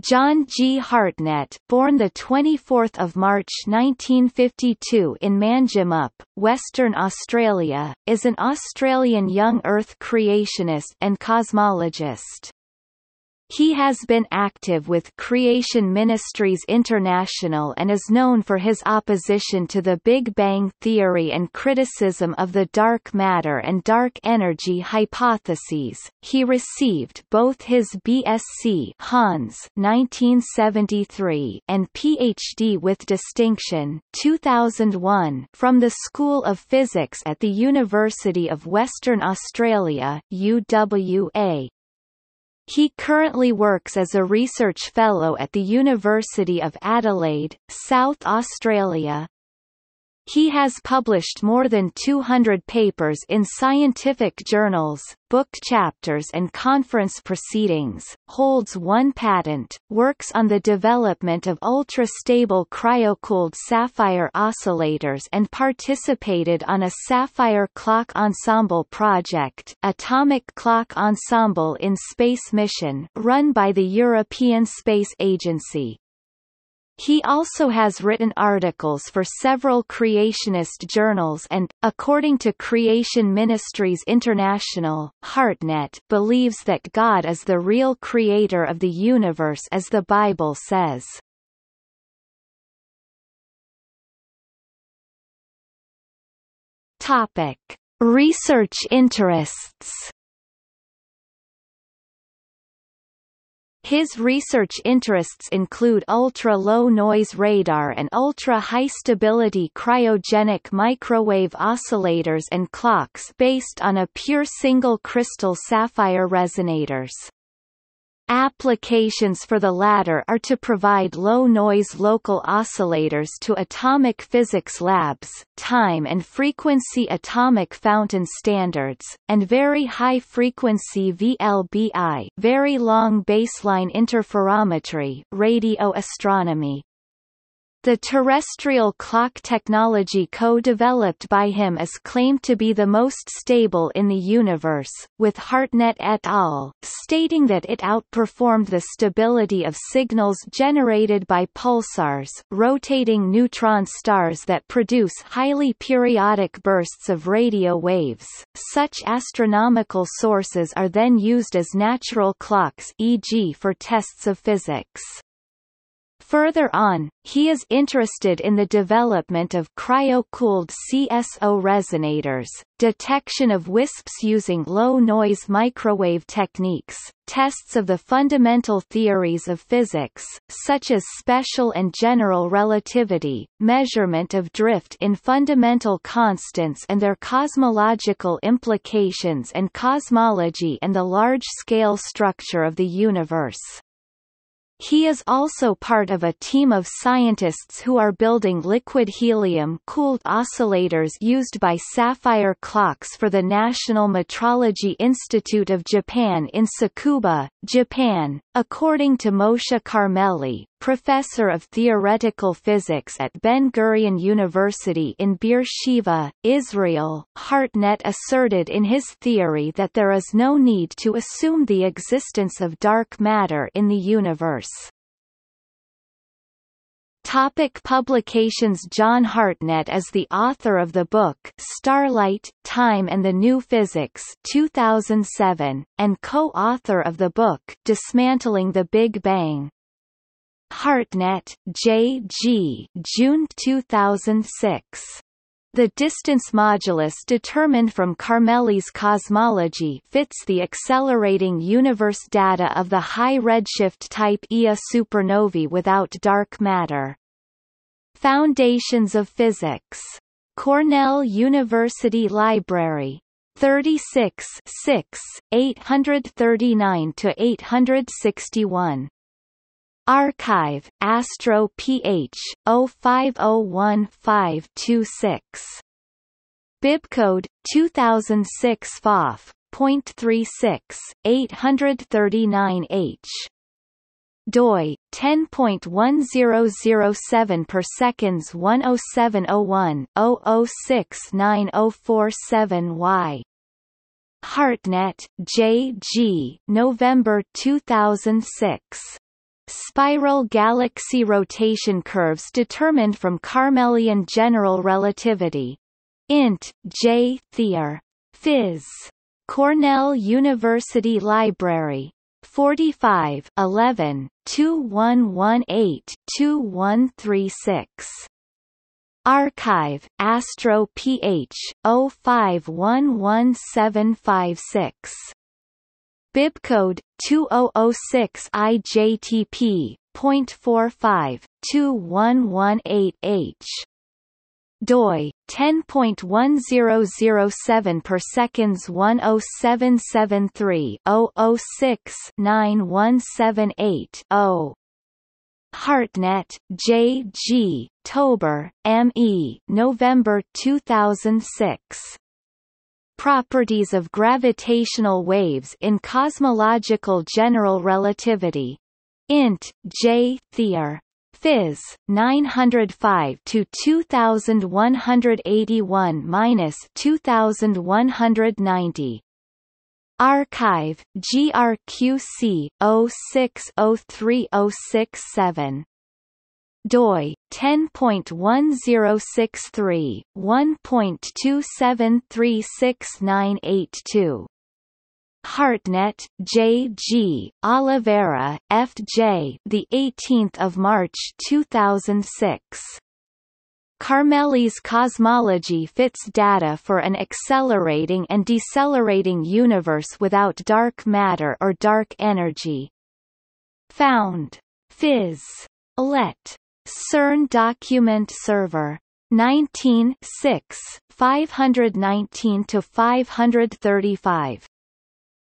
John G. Hartnett, born the 24th of March 1952 in Manjimup, Western Australia, is an Australian young Earth creationist and cosmologist. He has been active with Creation Ministries International and is known for his opposition to the Big Bang theory and criticism of the dark matter and dark energy hypotheses. He received both his BSc Hons 1973 and PhD with distinction 2001 from the School of Physics at the University of Western Australia UWA. He currently works as a research fellow at the University of Adelaide, South Australia. He has published more than 200 papers in scientific journals, book chapters and conference proceedings, holds one patent, works on the development of ultra-stable cryocooled sapphire oscillators and participated on a sapphire clock ensemble project Atomic Clock Ensemble in Space Mission run by the European Space Agency. He also has written articles for several creationist journals and, according to Creation Ministries International, Hartnett believes that God is the real creator of the universe as the Bible says. Topic. Research interests His research interests include ultra-low noise radar and ultra-high stability cryogenic microwave oscillators and clocks based on a pure single crystal sapphire resonators. Applications for the latter are to provide low-noise local oscillators to atomic physics labs, time and frequency atomic fountain standards, and very high-frequency VLBI very long baseline interferometry radio astronomy. The terrestrial clock technology co-developed by him is claimed to be the most stable in the universe, with Hartnett et al. stating that it outperformed the stability of signals generated by pulsars rotating neutron stars that produce highly periodic bursts of radio waves. Such astronomical sources are then used as natural clocks e.g. for tests of physics. Further on, he is interested in the development of cryo-cooled CSO resonators, detection of WISPs using low-noise microwave techniques, tests of the fundamental theories of physics, such as special and general relativity, measurement of drift in fundamental constants and their cosmological implications and cosmology and the large-scale structure of the universe. He is also part of a team of scientists who are building liquid helium-cooled oscillators used by Sapphire clocks for the National Metrology Institute of Japan in Tsukuba, Japan. According to Moshe Carmeli, professor of theoretical physics at Ben-Gurion University in Beersheba, Israel, Hartnett asserted in his theory that there is no need to assume the existence of dark matter in the universe. Topic publications John Hartnett is the author of the book Starlight, Time and the New Physics 2007, and co-author of the book Dismantling the Big Bang. Hartnett, J. G. June 2006. The distance modulus determined from Carmeli's cosmology fits the accelerating universe data of the high redshift type Ia supernovae without dark matter. Foundations of Physics. Cornell University Library. 36 6, 839-861. Archive, Astro PH, 05015526. Bibcode, 2006 FOF, .36, 839H. Doi, 10.1007 per seconds 10701 006947 y Hartnett, J. G. November 2006. Spiral galaxy rotation curves determined from Carmelian general relativity. Int. J. Theor. Phys. Cornell University Library. 45 11 2118 2136 Archive, Astro PH, 051176. Bibcode, 2006 IJTP, .45, 2118H doi 10.1007 per seconds 10773 006 9178 0 Hartnett, J. G., Tobar, M. E. November 2006. Properties of gravitational waves in cosmological general relativity. Int. J. Theor. Phys. 905 to 2181 minus 2190. Archive, GRQC, 060367 doi 10.1063 1.2736982 Hartnett, J. G. Oliveira, F. J. The 18th of March 2006. Carmeli's cosmology fits data for an accelerating and decelerating universe without dark matter or dark energy. Found. Phys. Let. CERN Document Server. 19 6, 519 to 535.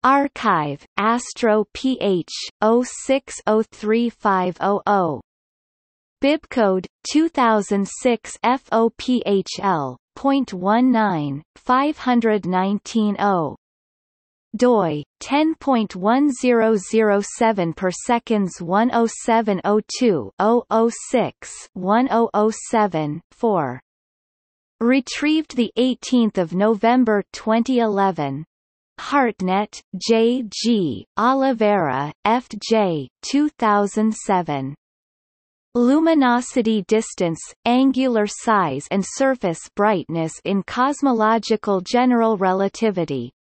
Archive, Astro PH, 06035000. Bibcode 2006 FOPHL .19 519 0 doi 10.1007 per seconds 10702 006 1007 4 retrieved the 18th of November 2011 Hartnett, J. G., Oliveira, F. J. 2007. Luminosity distance, angular size and surface brightness in cosmological general relativity.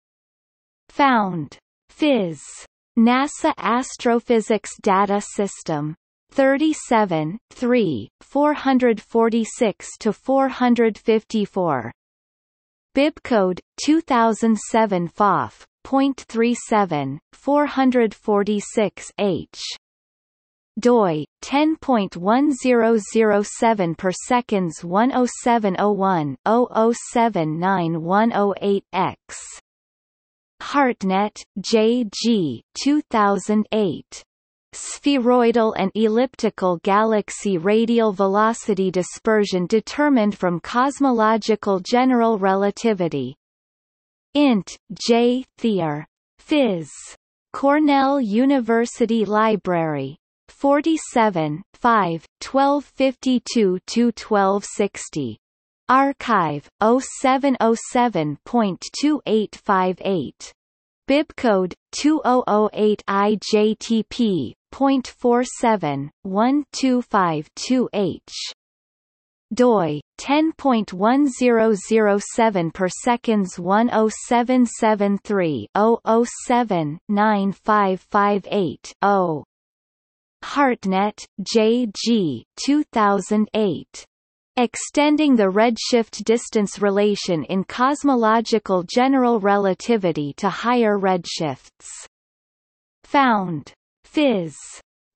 Found. Phys. NASA Astrophysics Data System. 37 3, 446 to 454. Bibcode 2007 FOF. 0.37 446 H doi 10.1007 per seconds 10701 00799108 x Hartnett, J. G. 2008. Spheroidal and elliptical galaxy radial velocity dispersion determined from cosmological general relativity. Int. J. Theor. Phys. Cornell University Library. 47, 5, 1252–1260. Archive, 0707.2858. Bibcode, 2008 IJTP, .47, 1252H doi 10.1007 per seconds 10773 007 9558 0 Hartnett, J. G. 2008. Extending the redshift distance relation in cosmological general relativity to higher redshifts. Found. Phys.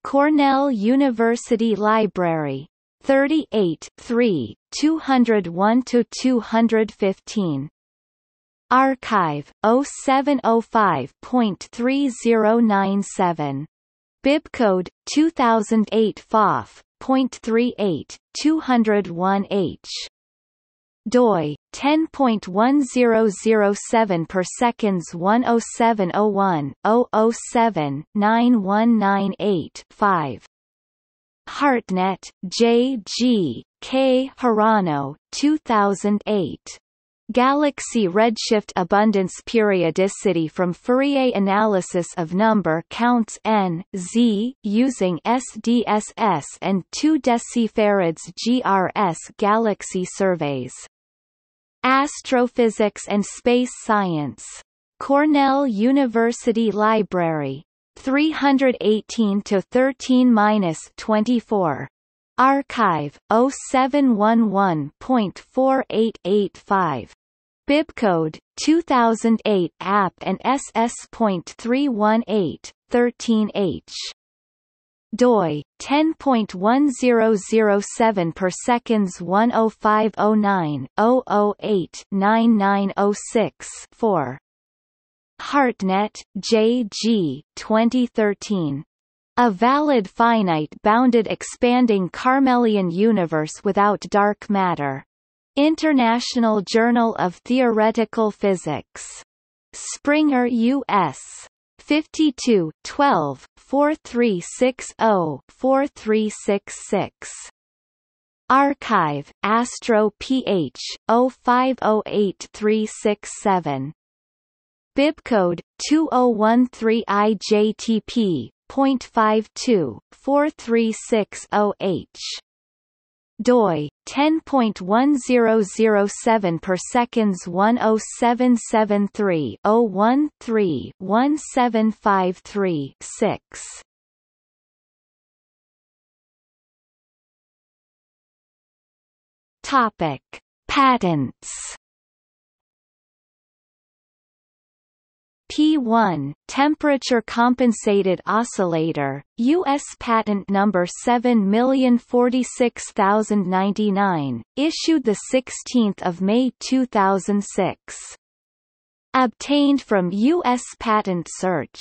Cornell University Library. 38 3, 201–215. Archive, 0705.3097. Bibcode 2008 FOF .38 201H doi 10.1007 per seconds 10701 007 9198 5 Hartnett, J. G. K. Hirano 2008 Galaxy redshift abundance periodicity from Fourier analysis of number counts n, z, using SDSS and 2 decifarads GRS galaxy surveys. Astrophysics and Space Science. Cornell University Library. 318 to 13-24. Archive 0711.4885. Bibcode 2008 app and SS.318 13H doi 10.1007 per seconds 10509 008 9906 4 Hartnett, J. G. 2013. A valid finite bounded expanding Carmelian universe without dark matter. International Journal of Theoretical Physics. Springer U.S. 52 12 4360 4366. Archive, Astro PH, 0508367. Bibcode 2013IJTP.52 4360H doi 10.1007 per seconds 10773 013 1753 6 Topic. Patents P1 temperature compensated oscillator US patent number 7046099 issued the 16th of May 2006 obtained from US patent search.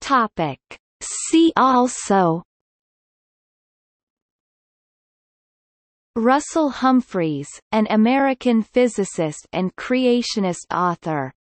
Topic. See also Russell Humphreys, an American physicist and creationist author